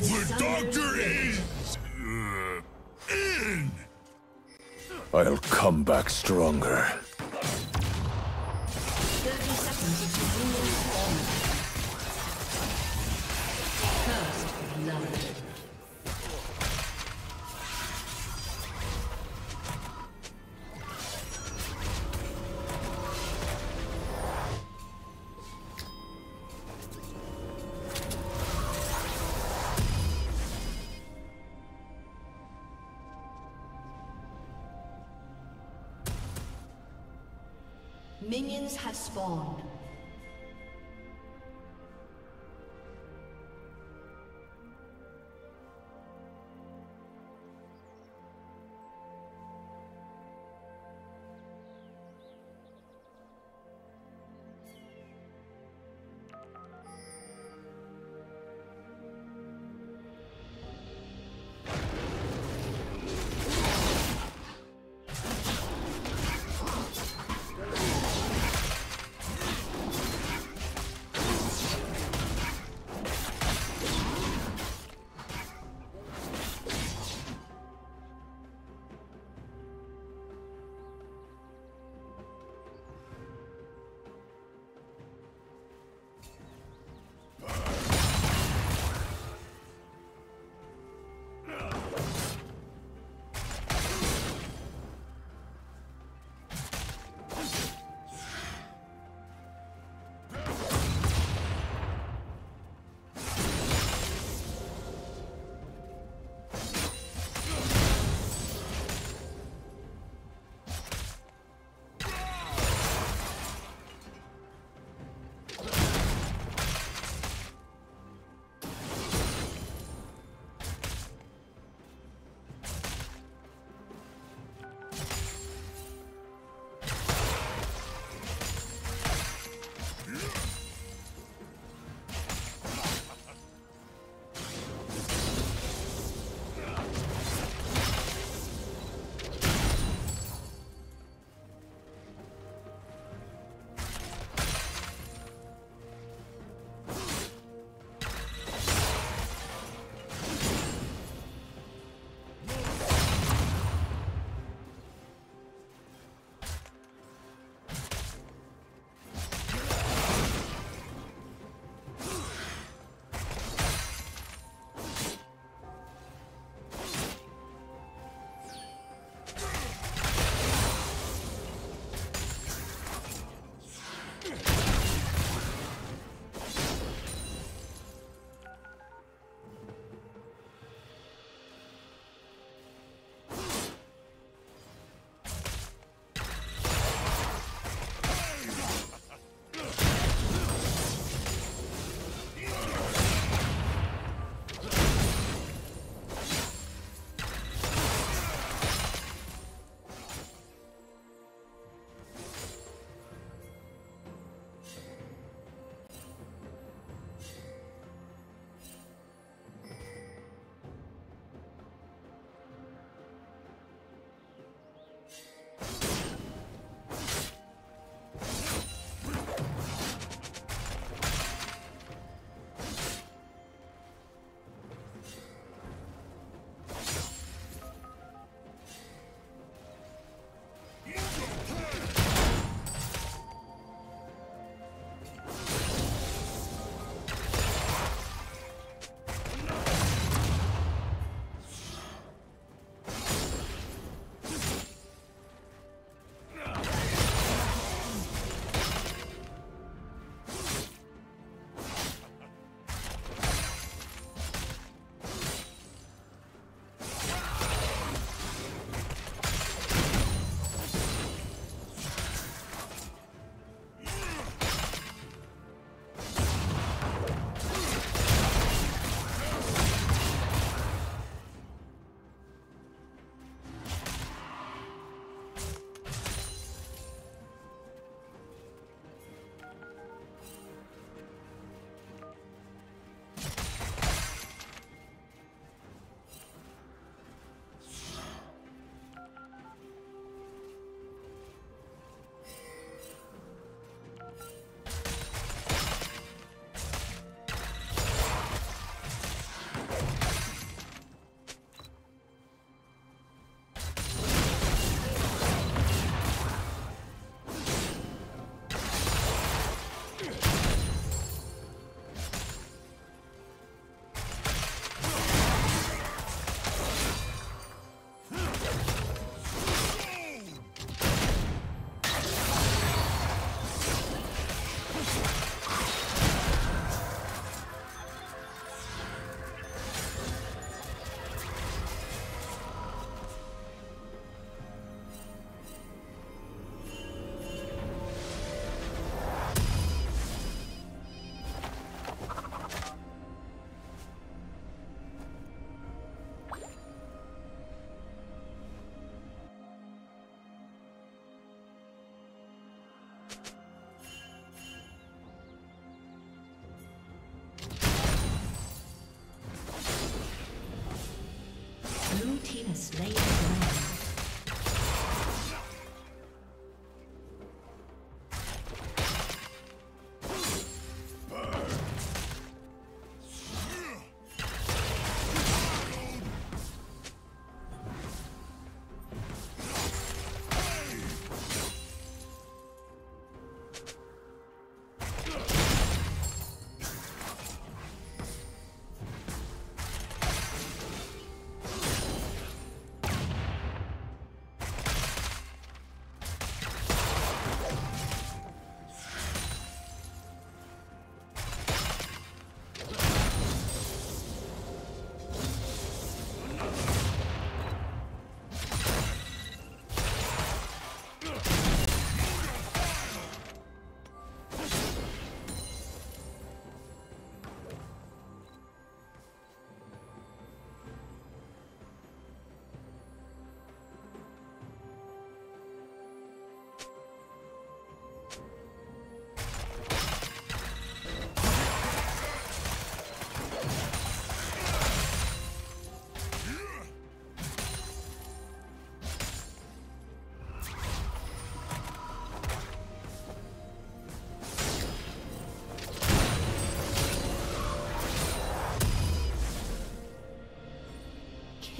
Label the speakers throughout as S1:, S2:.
S1: The doctor is... Uh, in!
S2: I'll come back stronger.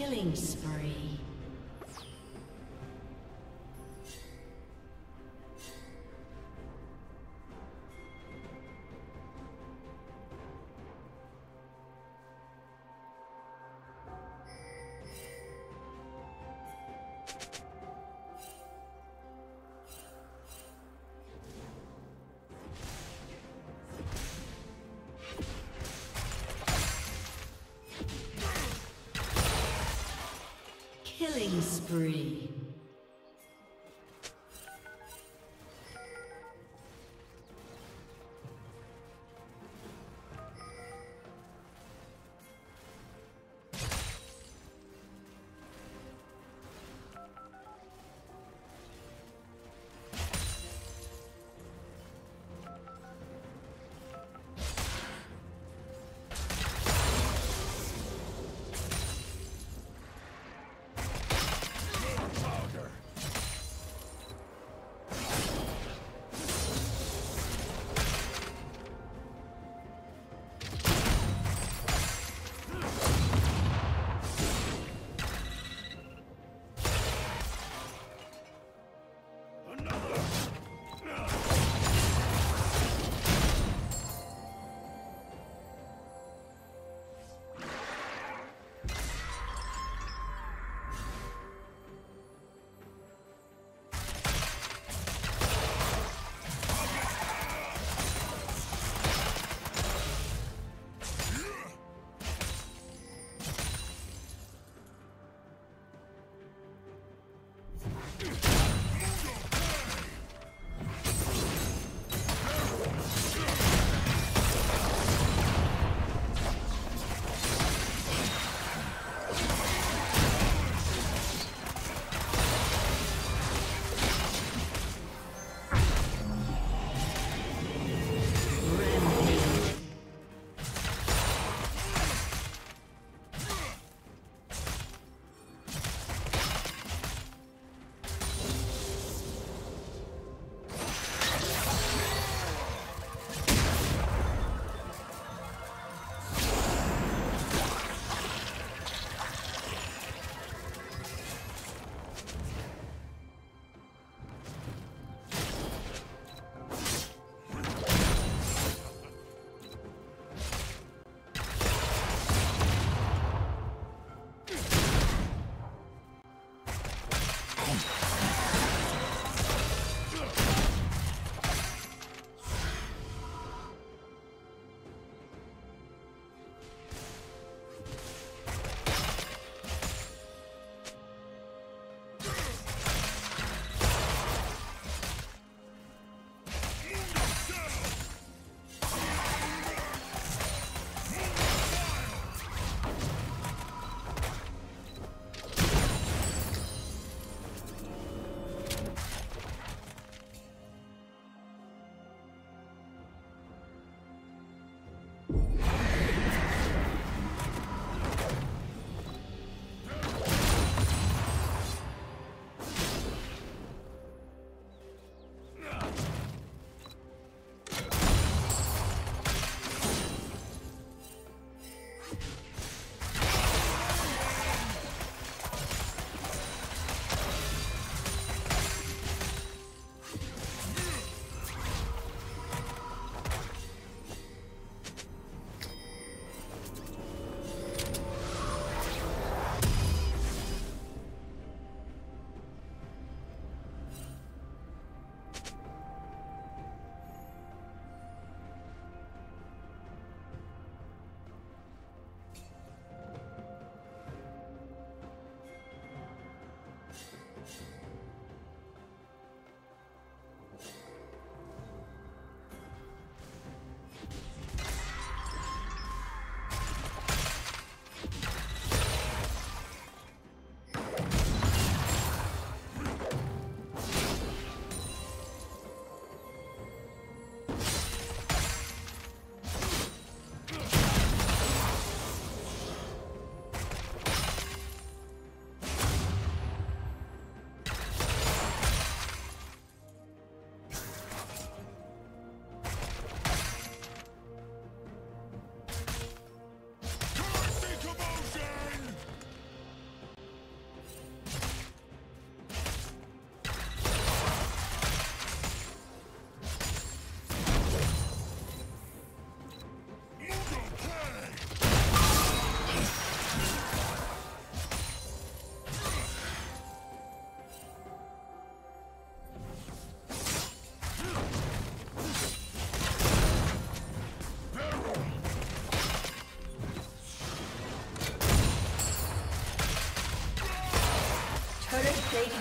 S2: Killing spree. Killing spree.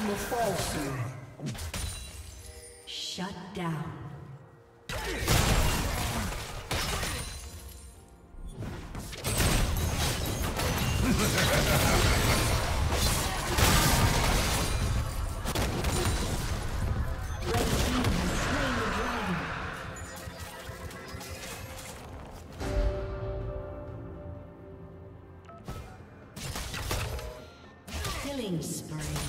S2: Will fall soon. Shut down. Killing spree.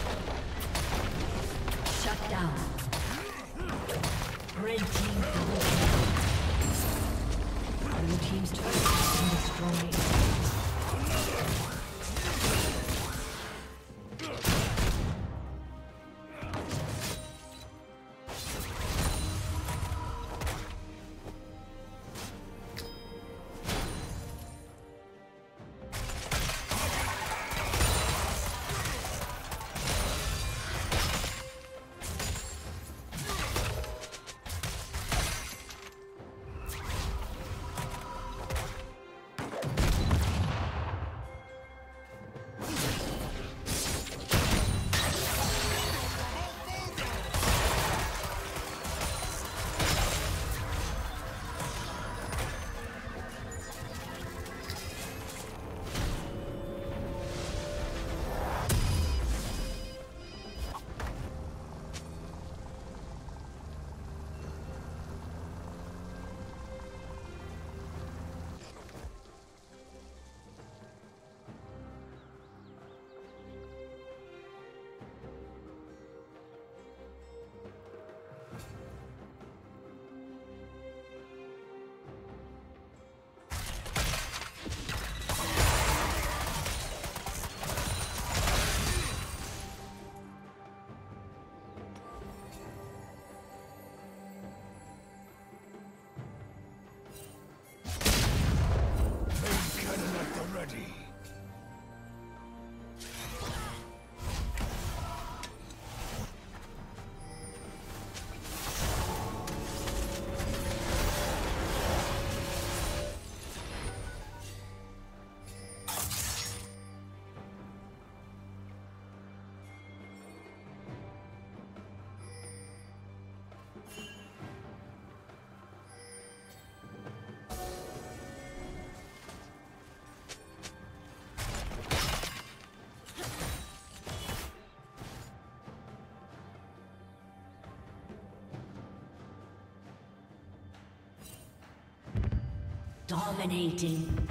S2: Dominating.